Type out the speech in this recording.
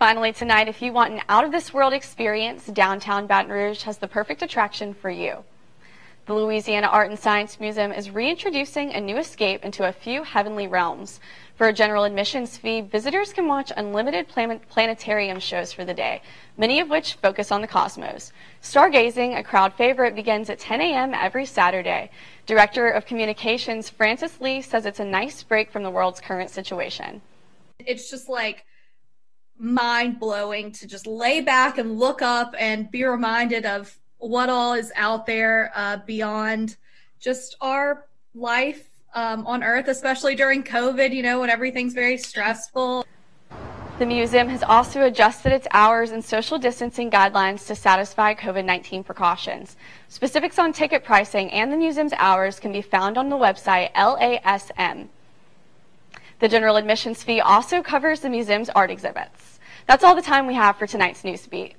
Finally, tonight, if you want an out of this world experience, downtown Baton Rouge has the perfect attraction for you. The Louisiana Art and Science Museum is reintroducing a new escape into a few heavenly realms. For a general admissions fee, visitors can watch unlimited plan planetarium shows for the day, many of which focus on the cosmos. Stargazing, a crowd favorite, begins at 10 a.m. every Saturday. Director of Communications Francis Lee says it's a nice break from the world's current situation. It's just like mind blowing to just lay back and look up and be reminded of what all is out there uh, beyond just our life um, on Earth, especially during COVID, you know, when everything's very stressful. The museum has also adjusted its hours and social distancing guidelines to satisfy COVID 19 precautions. Specifics on ticket pricing and the museum's hours can be found on the website LASM. The general admissions fee also covers the museum's art exhibits. That's all the time we have for tonight's News Beat.